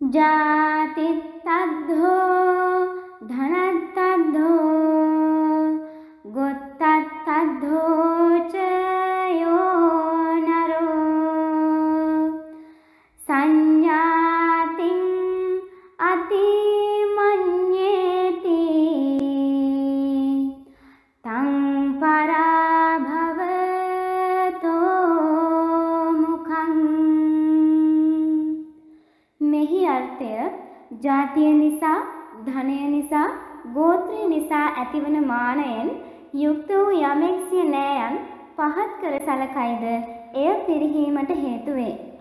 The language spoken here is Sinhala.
जाति तद මෙහි අර්ථය ජාතිය නිසා ධනය නිසා ගෝත්‍රය නිසා ඇතිවන මානයෙන් යුක්ත වූ යමෙක් සිය නෑයන් පහත් කර සලකයිද? එය පිරිහීමට හේතු වේ